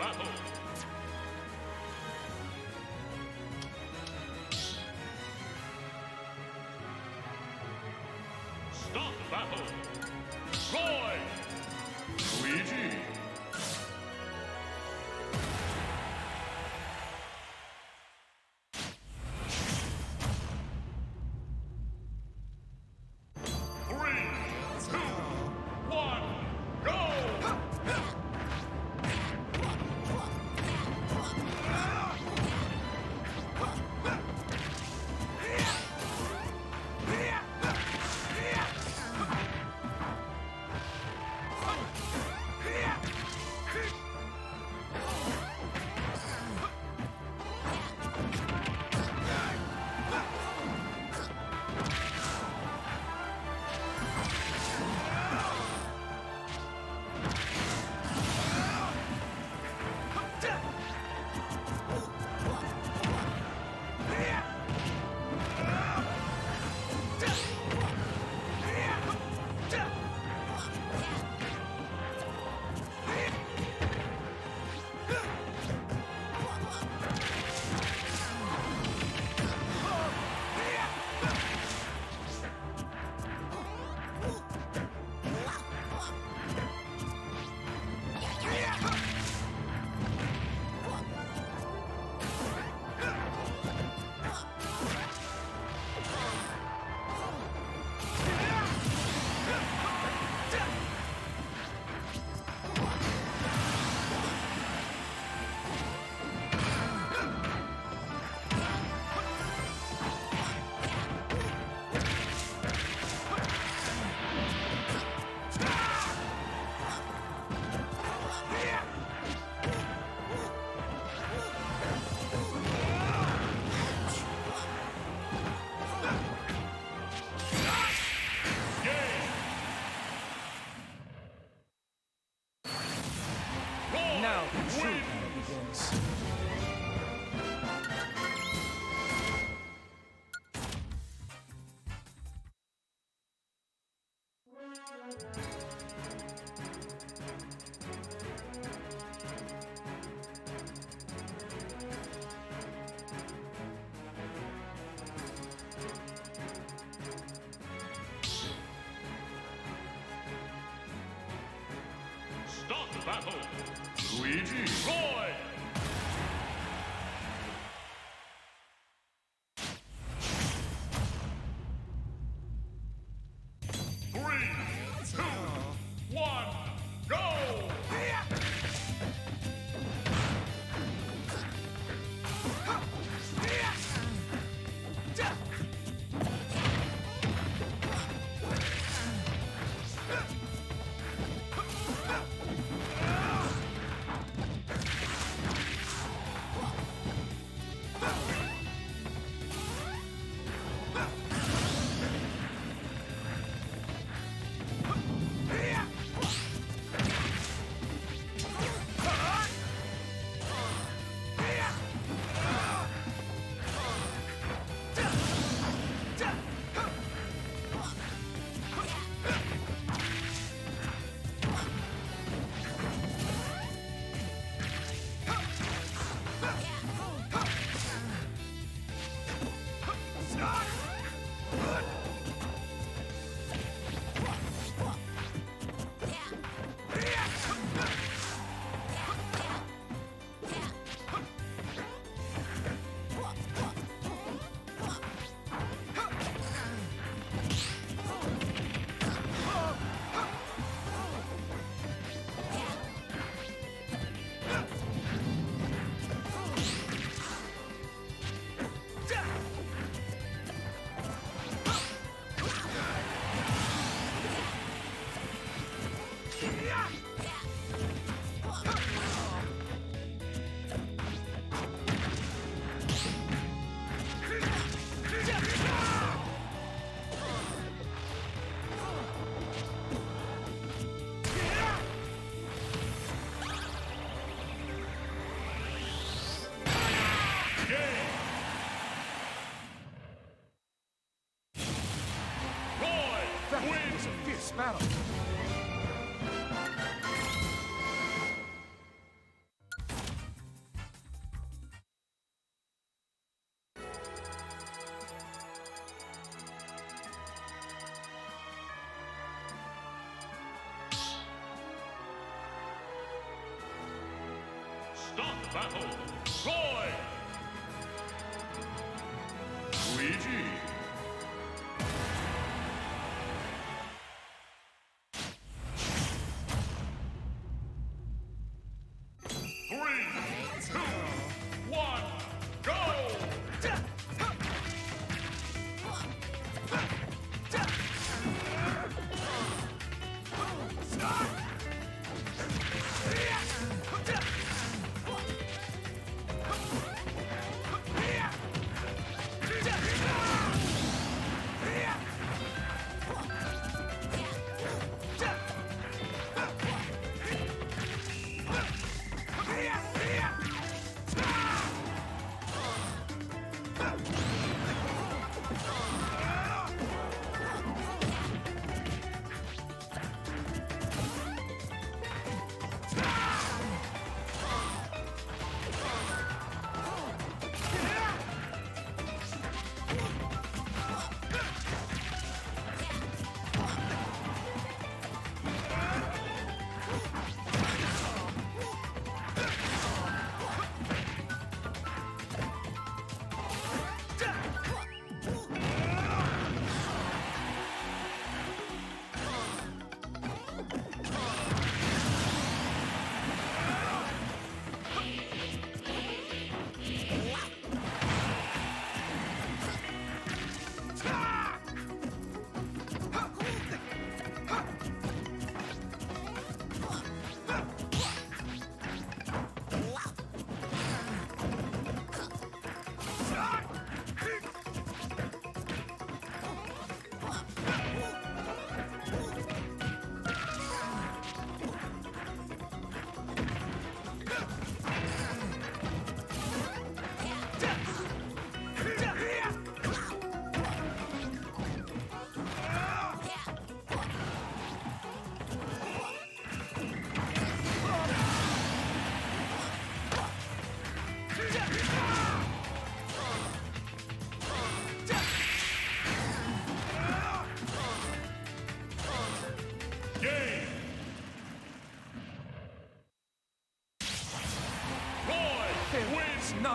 battle. Stop battle. Roy. Battle. Luigi. Roy. Three, this battle. Battle, Roy! Luigi!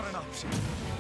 살아나옵시 다.